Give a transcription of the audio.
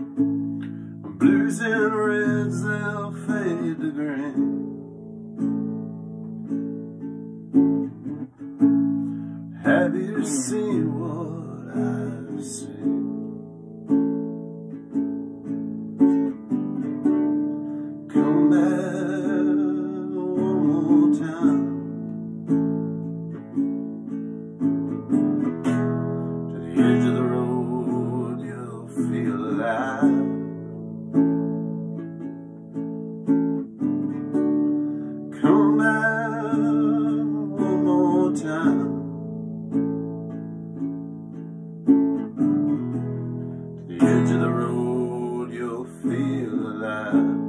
Blues and reds, they'll fade to green. Have you seen what I've seen? Come back one more time To the edge of the road, alive. Come back one more time. To the edge of the road, you'll feel alive.